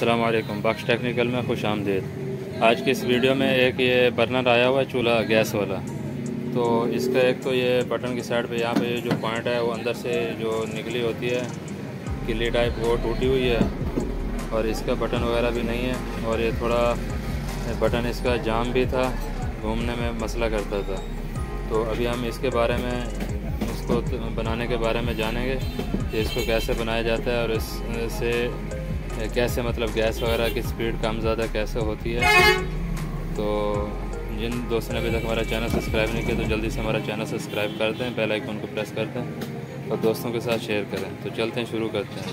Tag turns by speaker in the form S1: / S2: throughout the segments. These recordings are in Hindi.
S1: वालेकुम बख्श टेक्निकल में खुश आमदेद। आज की इस वीडियो में एक ये बर्नर आया हुआ है, चूल्हा गैस वाला। तो इसका एक तो ये बटन की साइड पे यहाँ पे जो पॉइंट है, वो अंदर से जो निकली होती है किली टाइप वो टूटी हुई है। और इसका बटन वगैरह भी नहीं है। और ये थोड़ा बटन इसका जाम भी था, घूमने में मसला करता था। तो अभी हम इसके बारे में, इसको बनाने के बारे में जानेंगे कि इसको कैसे बनाया जाता है और इससे कैसे मतलब गैस वगैरह की स्पीड कम ज़्यादा कैसे होती है? तो जिन दोस्तों ने अभी तक हमारा चैनल सब्सक्राइब नहीं किया तो जल्दी से हमारा चैनल सब्सक्राइब कर दें, बेल आइकन को प्रेस कर दें और दोस्तों के साथ शेयर करें। तो चलते हैं, शुरू करते हैं।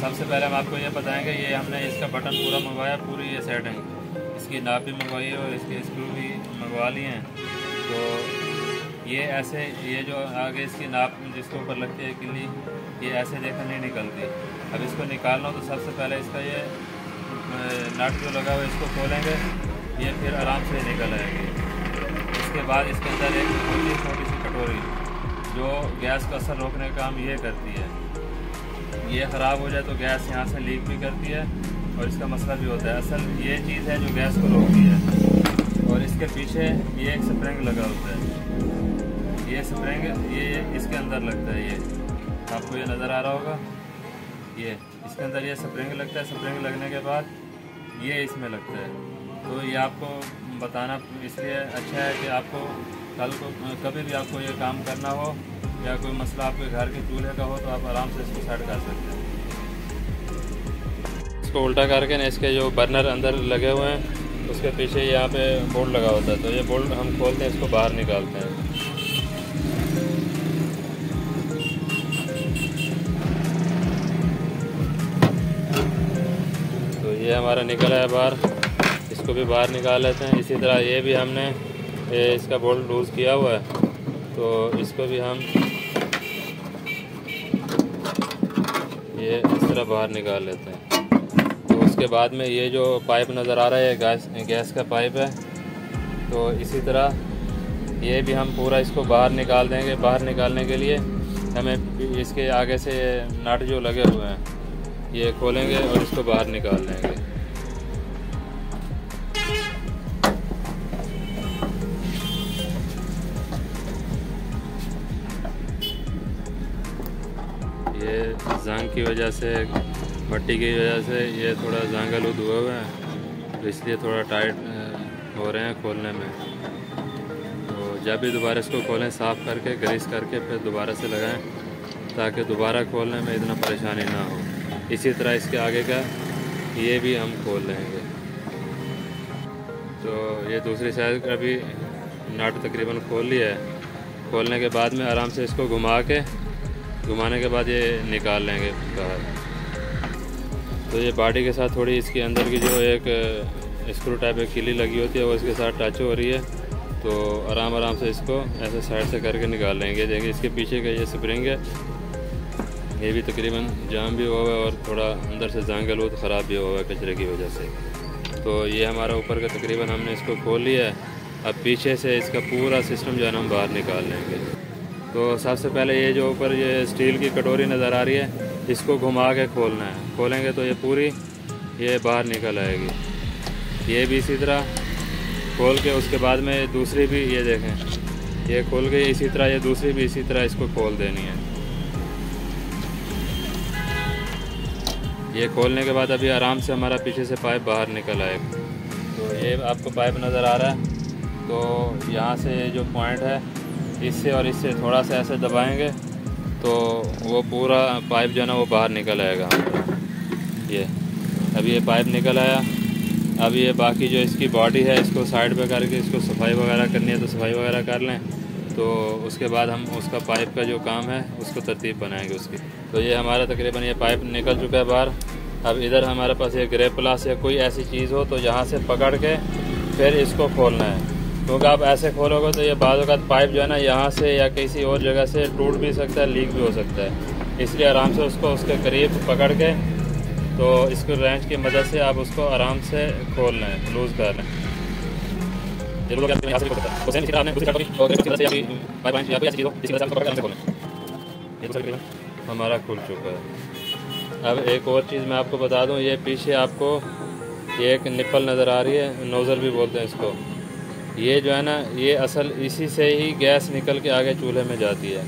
S1: सबसे पहले हम आपको ये बताएँगे, ये हमने इसका बटन पूरा मंगवाया, पूरी ये सेटिंग। इसकी नाप भी मंगवाई है और इसके स्क्रू भी मंगवा लिए हैं। तो ये ऐसे, ये जो आगे इसकी नाप जिसके ऊपर लगती है, किली ये ऐसे देखा नहीं निकलती। अब इसको निकालना तो सबसे पहले इसका ये नट जो लगा हुआ इसको खोलेंगे। ये फिर आराम से निकल आएगी। इसके बाद इसके अंदर एक छोटी छोटी सी कटोरी जो गैस का असर रोकने का काम ये करती है। ये ख़राब हो जाए तो गैस यहाँ से लीक भी करती है और इसका मसला भी होता है। असल ये चीज़ है जो गैस को रोकती है। और इसके पीछे ये एक स्प्रिंग लगा होता है। ये स्प्रिंग, ये इसके अंदर लगता है ये। आपको ये नज़र आ रहा होगा। ये, इसके अंदर ये स्प्रिंग लगता है, स्प्रिंग लगने के बाद ये इसमें लगता है। तो ये आपको बताना इसलिए अच्छा है कि आपको कल को, कभी भी आपको ये काम करना हो या कोई मसला आपके घर के चूल्हे का हो तो आप आराम से इसको सेट कर सकते हैं। इसको उल्टा करके ना इसके जो बर्नर अंदर लगे हुए हैं, उसके पीछे यहाँ पे बोल्ट लगा होता है। तो ये बोल्ट हम खोलते हैं, इसको बाहर निकालते हैं। ये हमारा निकल है बाहर। इसको भी बाहर निकाल लेते हैं। इसी तरह ये भी हमने, ये इसका बोल्ट लूज़ किया हुआ है। तो इसको भी हम, ये इस तरह बाहर निकाल लेते हैं। तो उसके बाद में ये जो पाइप नज़र आ रहा है गैस गैस का पाइप है। तो इसी तरह ये भी हम पूरा इसको बाहर निकाल देंगे। बाहर निकालने के लिए हमें इसके आगे से नट जो लगे हुए हैं, ये खोलेंगे और इसको बाहर निकाल लेंगे जंग की वजह से, मट्टी की वजह से ये थोड़ा जंग आलूद हुए हुए हैं तो इसलिए थोड़ा टाइट हो रहे हैं खोलने में। तो जब भी दोबारा इसको खोलें, साफ़ करके, ग्रीस करके, फिर दोबारा से लगाएँ, ताकि दोबारा खोलने में इतना परेशानी ना हो। इसी तरह इसके आगे का, ये भी हम खोल लेंगे। तो ये दूसरी साइड का भी नट तकरीबन खोल लिया है। खोलने के बाद में आराम से इसको घुमा के घुमाने के बाद ये निकाल लेंगे बाहर। तो ये बॉडी के साथ थोड़ी इसके अंदर की जो एक स्क्रू टाइप एक किली लगी होती है, वो इसके साथ टच हो रही है। तो आराम आराम से इसको ऐसे साइड से करके निकाल लेंगे। देखिए, इसके पीछे का ये स्प्रिंग है। ये भी तकरीबन जाम भी हुआ है और थोड़ा अंदर से जांगल तो ख़राब भी हुआ है कचरे की वजह से। तो ये हमारा ऊपर का तकरीबन हमने इसको खोल लिया है। अब पीछे से इसका पूरा सिस्टम जो है हम बाहर निकाल लेंगे। तो सबसे पहले ये जो ऊपर ये स्टील की कटोरी नज़र आ रही है, इसको घुमा के खोलना है। खोलेंगे तो ये पूरी ये बाहर निकल आएगी। ये भी इसी तरह खोल के उसके बाद में दूसरी भी ये देखें, ये खोल के इसी तरह, ये दूसरी भी इसी तरह इसको खोल देनी है। ये खोलने के बाद अभी आराम से हमारा पीछे से पाइप बाहर निकल आएगा तो ये आपको पाइप नज़र आ रहा है तो यहाँ से जो पॉइंट है इससे और इससे थोड़ा सा ऐसे दबाएँगे तो वो पूरा पाइप जो है ना वो बाहर निकल आएगा। ये अभी ये पाइप निकल आया। अब ये बाकी जो इसकी बॉडी है, इसको साइड पे करके इसको सफ़ाई वगैरह करनी है तो सफ़ाई वगैरह कर लें। तो उसके बाद हम उसका पाइप का जो काम है, उसको तरतीब बनाएँगे उसकी। तो ये हमारा तकरीबन ये पाइप निकल चुका है बाहर। अब इधर हमारे पास ये ग्रे प्लास या कोई ऐसी चीज़ हो तो यहाँ से पकड़ के फिर इसको खोलना है। क्योंकि आप ऐसे खोलोगे तो ये बाद पाइप जो है ना यहाँ से या किसी और जगह से टूट भी सकता है लीक भी हो सकता है इसलिए आराम से उसको उसके करीब पकड़ के तो इसको रेंच की मदद से आप उसको आराम से खोल लें लूज़ कर लें हमारा खुल चुका है अब एक और चीज़ मैं आपको बता दूँ ये पीछे आपको ये एक निप्पल नज़र आ रही है नोज़र भी बोलते हैं इसको ये जो है ना, ये असल इसी से ही गैस निकल के आगे चूल्हे में जाती है।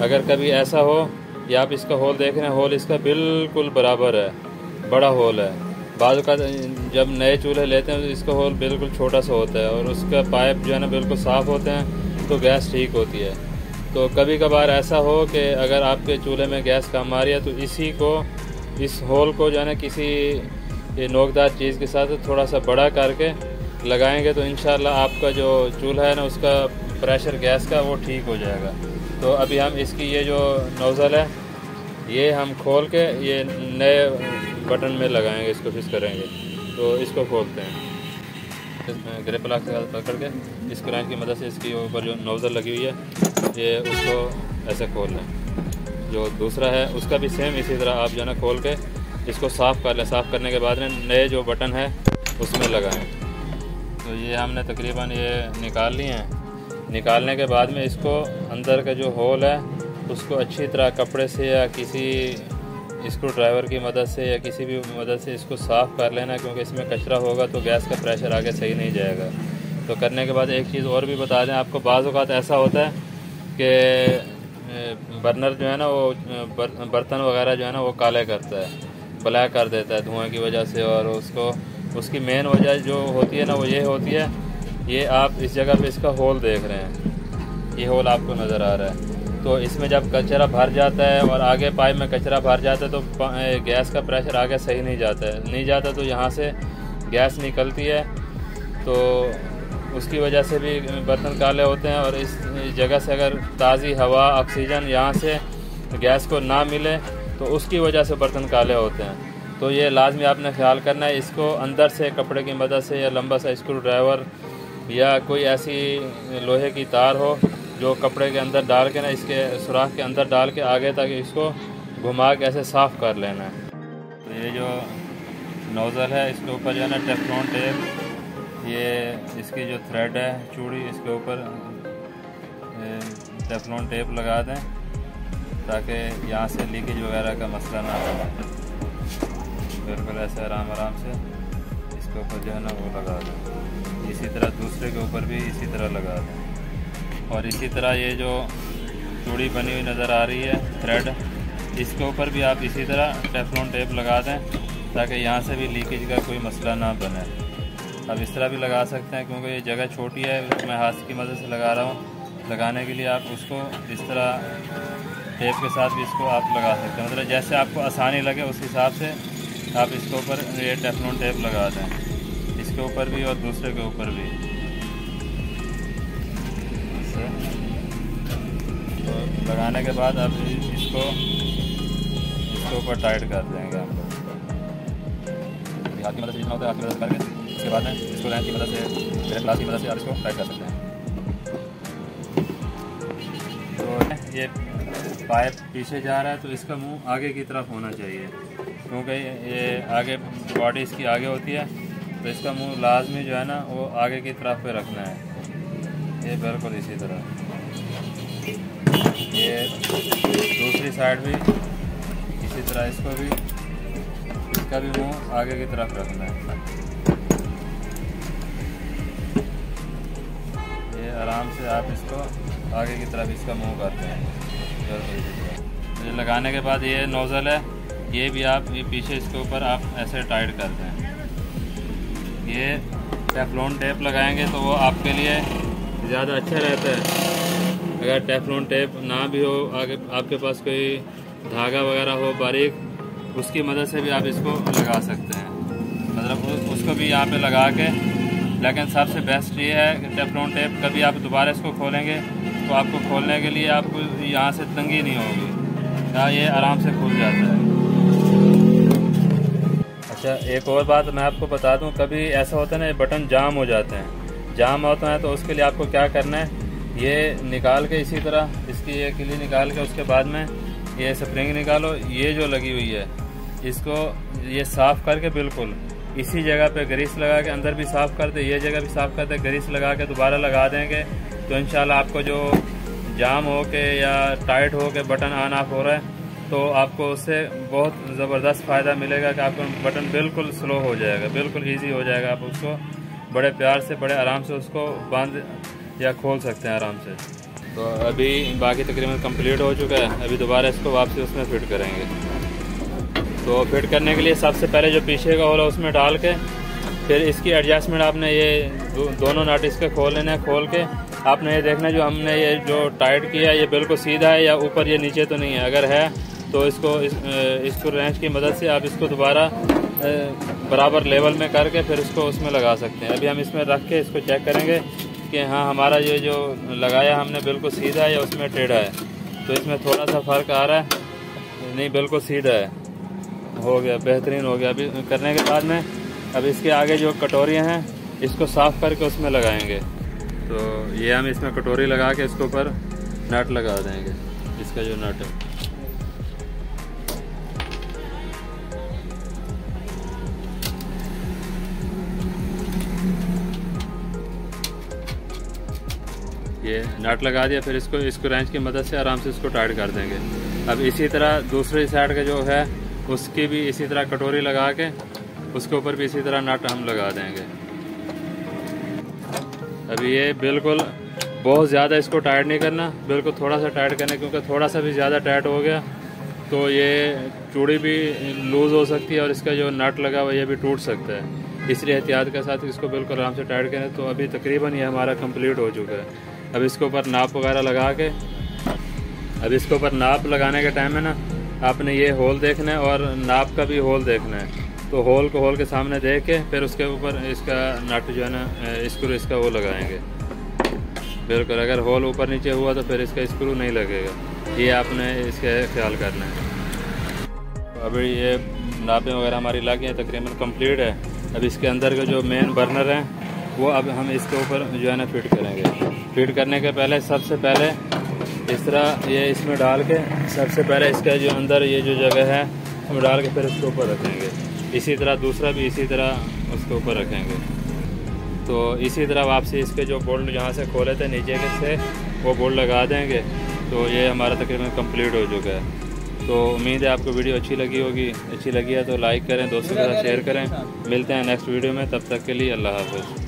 S1: अगर कभी ऐसा हो या आप इसका होल देख रहे हैं, होल इसका बिल्कुल बराबर है, बड़ा होल है। बाद का जब नए चूल्हे लेते हैं तो इसका होल बिल्कुल छोटा सा होता है और उसका पाइप जो है ना बिल्कुल साफ़ होते हैं तो गैस ठीक होती है। तो कभी कभार ऐसा हो कि अगर आपके चूल्हे में गैस कम आ रही है तो इसी को, इस होल को जो है ना किसी नोकदार चीज़ के साथ थोड़ा सा बड़ा करके लगाएँगे तो इन आपका जो चूल्हा है ना, उसका प्रेशर गैस का वो ठीक हो जाएगा। तो अभी हम इसकी ये जो नोज़ल है, ये हम खोल के ये नए बटन में लगाएँगे, इसको फिक्स करेंगे। तो इसको खोलते हैं। ग्रे प्लाक से पकड़ के इस क्रैंक की मदद से इसकी ऊपर जो नोज़ल लगी हुई है, ये उसको ऐसे खोल लें। जो दूसरा है, उसका भी सेम इसी तरह आप जो है ना खोल के इसको साफ़ कर लें। साफ़ करने के बाद में नए जो बटन है, उसमें लगाएँ। तो ये हमने तकरीबन ये निकाल लिए हैं। निकालने के बाद में इसको अंदर का जो होल है, उसको अच्छी तरह कपड़े से या किसी स्क्रू ड्राइवर की मदद से या किसी भी मदद से इसको साफ़ कर लेना, क्योंकि इसमें कचरा होगा तो गैस का प्रेशर आगे सही नहीं जाएगा। तो करने के बाद एक चीज़ और भी बता दें, आपको बाज़ अवत ऐसा होता है कि बर्नर जो है ना, वो बर्तन वगैरह जो है ना, वो काले करता है, ब्लैक कर देता है धुआँ की वजह से और उसको उसकी मेन वजह जो होती है ना, वो ये होती है, ये आप इस जगह पे इसका होल देख रहे हैं। ये होल आपको नज़र आ रहा है। तो इसमें जब कचरा भर जाता है और आगे पाइप में कचरा भर जाता है तो गैस का प्रेशर आगे सही नहीं जाता है। नहीं जाता तो यहाँ से गैस निकलती है। तो उसकी वजह से भी बर्तन काले होते हैं और इस जगह से अगर ताज़ी हवा ऑक्सीजन यहाँ से गैस को ना मिले तो उसकी वजह से बर्तन काले होते हैं। तो ये लाजमी आपने ख्याल करना है, इसको अंदर से, कपड़े की मदद से या लंबा सा स्क्रू ड्राइवर या कोई ऐसी लोहे की तार हो जो कपड़े के अंदर डाल के ना, इसके सुराख के अंदर डाल के आगे तक इसको घुमा के ऐसे साफ़ कर लेना है। तो ये जो नोज़ल है, इसके ऊपर जो है ना टेफ्लॉन टेप, ये इसकी जो थ्रेड है, चूड़ी, इसके ऊपर टेफ्लॉन टेप लगा दें ताकि यहाँ से लीकेज वगैरह का मसला ना हो। बिल्कुल ऐसे आराम आराम से, इसके ऊपर जो है ना वो लगा दें। इसी तरह दूसरे के ऊपर भी इसी तरह लगा दें। और इसी तरह ये जो चूड़ी बनी हुई नज़र आ रही है थ्रेड इसके ऊपर भी आप इसी तरह टेफलॉन टेप लगा दें, ताकि यहाँ से भी लीकेज का कोई मसला ना बने। अब इस तरह भी लगा सकते हैं, क्योंकि ये जगह छोटी है, मैं हाथ की मदद से लगा रहा हूँ। लगाने के लिए आप उसको इस तरह टेप के साथ भी इसको आप लगा सकते हैं। मतलब जैसे आपको आसानी लगे, उस हिसाब से आप इसके ऊपर ये टेफलॉन टेप लगा दें। इसके ऊपर भी और दूसरे के ऊपर भी। तो लगाने के बाद आप इसको, इसके ऊपर टाइट कर देंगे। हम लोग हाथ की मदद से जितना होता है, हाथ की मदद करके उसके बाद में इसको लाइन की मदद से मेरे ग्लास की मदद से आप इसको टाइट कर सकते हैं। तो ये पाइप पीछे जा रहा है तो इसका मुँह आगे की तरफ़ होना चाहिए। क्योंकि ये आगे बॉडी इसकी आगे होती है तो इसका मुँह लाजमी जो है ना, वो आगे की तरफ़ पे रखना है। ये बिल्कुल इसी तरह। ये दूसरी साइड भी, इसी तरह इसको भी, इसका भी मुँह आगे की तरफ़ रखना है। ये आराम से आप इसको आगे की तरफ़ इसका मुँह करते हैं। ये लगाने के बाद ये नोज़ल है। ये भी आप, ये पीछे इसके ऊपर आप ऐसे टाइट करते हैं ये टेफलॉन टेप लगाएँगे तो वो आपके लिए ज़्यादा अच्छा रहता है। अगर टेफलॉन टेप ना भी हो, आगे आपके पास कोई धागा वगैरह हो, बारीक, उसकी मदद से भी आप इसको लगा सकते हैं। मतलब उसको भी यहाँ पे लगा के, लेकिन सबसे बेस्ट ये है कि टेफलॉन टेप कभी आप दोबारा इसको खोलेंगे तो आपको खोलने के लिए आपको यहाँ से तंगी नहीं होगी। या ये आराम से खुल जाता है। अच्छा एक और बात मैं आपको बता दूँ, कभी ऐसा होता है ना बटन जाम हो जाते हैं। जाम होता है तो उसके लिए आपको क्या करना है? ये निकाल के इसी तरह, इसकी ये किली निकाल के उसके बाद में ये स्प्रिंग निकालो, ये जो लगी हुई है, इसको ये साफ़ करके बिल्कुल इसी जगह पे ग्रीस लगा के अंदर भी साफ़ कर दे, ये जगह भी साफ़ कर दे, ग्रीस लगा के दोबारा लगा देंगे तो इन आपको जो जाम हो के या टाइट हो के बटन ऑन ऑफ़ हो रहा है तो आपको उससे बहुत ज़बरदस्त फ़ायदा मिलेगा कि आपका बटन बिल्कुल स्लो हो जाएगा बिल्कुल इजी हो जाएगा। आप उसको बड़े प्यार से बड़े आराम से उसको बंद या खोल सकते हैं आराम से। तो अभी बाकी तकरीबन कंप्लीट हो चुका है। अभी दोबारा इसको वापसी उसमें फिट करेंगे। तो फिट करने के लिए सबसे पहले जो पीछे का होल है उसमें डाल के फिर इसकी एडजस्टमेंट आपने ये दो, दोनों नट इसके खोल लेने खोल के आपने ये देखना जो हमने ये जो टाइट किया है ये बिल्कुल सीधा है या ऊपर ये नीचे तो नहीं है। अगर है तो इसको इस, इसको रेंच की मदद से आप इसको दोबारा बराबर लेवल में करके फिर इसको उसमें लगा सकते हैं। अभी हम इसमें रख के इसको चेक करेंगे कि हाँ हमारा ये जो लगाया हमने बिल्कुल सीधा है या उसमें टेढ़ा है। तो इसमें थोड़ा सा फ़र्क आ रहा है। नहीं बिल्कुल सीधा है। हो गया बेहतरीन हो गया। अभी करने के बाद में अब इसके आगे जो कटोरियाँ हैं इसको साफ़ करके उसमें लगाएँगे। तो ये हम इसमें कटोरी लगा के इसके ऊपर नट लगा देंगे। इसका जो नट है। ये नट लगा दिया, फिर इसको इसको रेंच की मदद से आराम से इसको टाइट कर देंगे। अब इसी तरह दूसरी साइड का जो है, उसकी भी इसी तरह कटोरी लगा के, उसके ऊपर भी इसी तरह नट हम लगा देंगे। अब ये बिल्कुल बहुत ज़्यादा इसको टाइट नहीं करना, बिल्कुल थोड़ा सा टाइट करना, क्योंकि थोड़ा सा भी ज़्यादा टाइट हो गया तो ये चूड़ी भी लूज़ हो सकती है और इसका जो नट लगा हुआ ये भी टूट सकता है। इसलिए एहतियात के साथ इसको बिल्कुल आराम से टाइट करें तो अभी तकरीबन ये हमारा कंप्लीट हो चुका है। अब इसके ऊपर नाप वगैरह लगा के, अब इसके ऊपर नाप लगाने के टाइम है ना, आपने ये होल देखना है और नाप का भी होल देखना है। तो होल को होल के सामने देख के, फिर उसके ऊपर इसका नट जो है ना स्क्रू इसका वो लगाएँगे। बिल्कुल, अगर होल ऊपर नीचे हुआ तो फिर इसका स्क्रू नहीं लगेगा। ये आपने इसका ख्याल करना है। अभी ये नापें वगैरह हमारी लगी हैं, तकरीबन कंप्लीट है। अब इसके अंदर के जो मेन बर्नर हैं, वो अब हम इसके ऊपर जो है ना फिट करेंगे। फिट करने के पहले सबसे पहले इस तरह ये इसमें डाल के सबसे पहले इसका जो अंदर ये जो जगह है, हम डाल के फिर उसके ऊपर रखेंगे। इसी तरह दूसरा भी इसी तरह उसके ऊपर रखेंगे। तो इसी तरह वापसी इसके जो बोल्ट जहाँ से खोले थे, नीचे के से, वो बोल्ट लगा देंगे। तो ये हमारा तकरीबन कंप्लीट हो चुका है। तो उम्मीद है आपको वीडियो अच्छी लगी होगी। अच्छी लगी है तो लाइक करें, दोस्तों के साथ शेयर करें। मिलते हैं नेक्स्ट वीडियो में, तब तक के लिए अल्लाह हाफ़